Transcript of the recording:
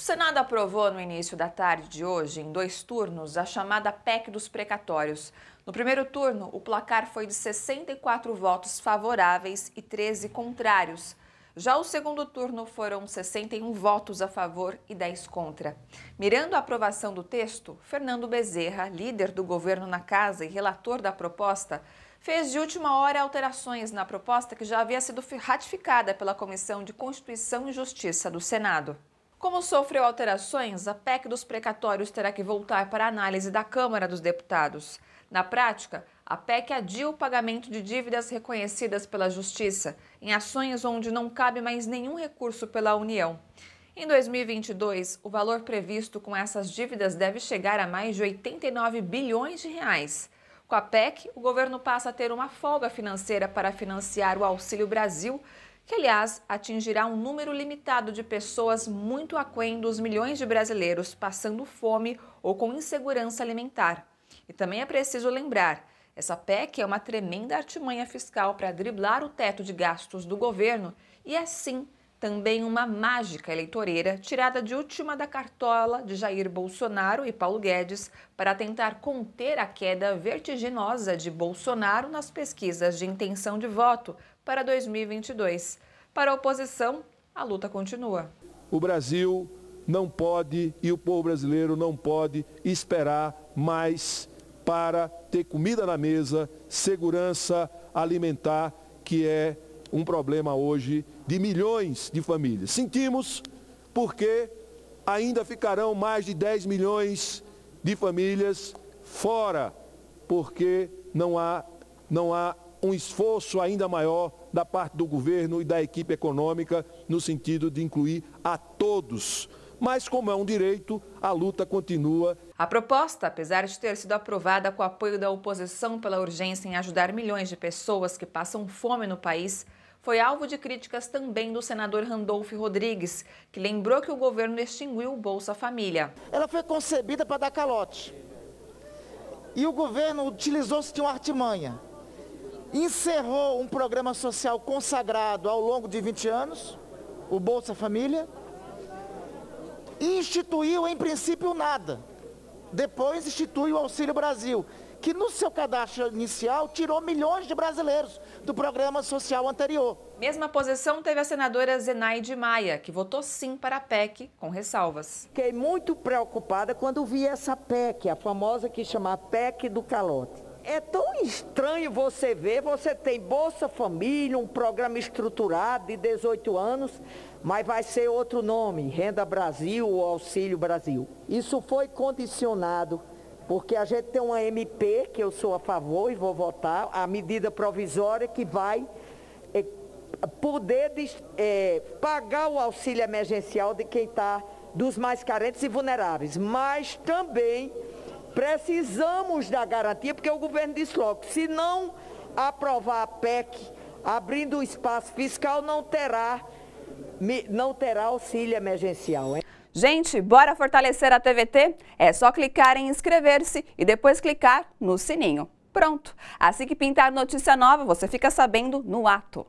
O Senado aprovou no início da tarde de hoje, em dois turnos, a chamada PEC dos precatórios. No primeiro turno, o placar foi de 64 votos favoráveis e 13 contrários. Já o segundo turno foram 61 votos a favor e 10 contra. Mirando a aprovação do texto, Fernando Bezerra, líder do governo na casa e relator da proposta, fez de última hora alterações na proposta que já havia sido ratificada pela Comissão de Constituição e Justiça do Senado. Como sofreu alterações, a PEC dos precatórios terá que voltar para a análise da Câmara dos Deputados. Na prática, a PEC adia o pagamento de dívidas reconhecidas pela Justiça em ações onde não cabe mais nenhum recurso pela União. Em 2022, o valor previsto com essas dívidas deve chegar a mais de 89 bilhões de reais. Com a PEC, o governo passa a ter uma folga financeira para financiar o Auxílio Brasil, que, aliás, atingirá um número limitado de pessoas muito aquém dos milhões de brasileiros passando fome ou com insegurança alimentar. E também é preciso lembrar: essa PEC é uma tremenda artimanha fiscal para driblar o teto de gastos do governo e, assim, também uma mágica eleitoreira tirada de última da cartola de Jair Bolsonaro e Paulo Guedes para tentar conter a queda vertiginosa de Bolsonaro nas pesquisas de intenção de voto para 2022. Para a oposição, a luta continua. O Brasil não pode e o povo brasileiro não pode esperar mais para ter comida na mesa, segurança alimentar, que é um problema hoje de milhões de famílias. Sentimos porque ainda ficarão mais de 10 milhões de famílias fora, porque não há, não há um esforço ainda maior da parte do governo e da equipe econômica no sentido de incluir a todos. Mas, como é um direito, a luta continua. A proposta, apesar de ter sido aprovada com o apoio da oposição pela urgência em ajudar milhões de pessoas que passam fome no país, foi alvo de críticas também do senador Randolfo Rodrigues, que lembrou que o governo extinguiu o Bolsa Família. Ela foi concebida para dar calote. E o governo utilizou-se de uma artimanha. Encerrou um programa social consagrado ao longo de 20 anos, o Bolsa Família, e instituiu, em princípio, nada. Depois institui o Auxílio Brasil, que no seu cadastro inicial tirou milhões de brasileiros do programa social anterior. Mesma posição teve a senadora Zenaide Maia, que votou sim para a PEC, com ressalvas. Fiquei muito preocupada quando vi essa PEC, a famosa que chama PEC do calote. É tão estranho você ver, você tem Bolsa Família, um programa estruturado de 18 anos, mas vai ser outro nome, Renda Brasil ou Auxílio Brasil. Isso foi condicionado porque a gente tem uma MP, que eu sou a favor e vou votar, a medida provisória que vai é, poder é, pagar o auxílio emergencial de quem está, dos mais carentes e vulneráveis. Mas também precisamos da garantia, porque o governo disse logo, se não aprovar a PEC, abrindo o espaço fiscal, não terá, não terá auxílio emergencial. Hein? Gente, bora fortalecer a TVT? É só clicar em inscrever-se e depois clicar no sininho. Pronto! Assim que pintar notícia nova, você fica sabendo no ato.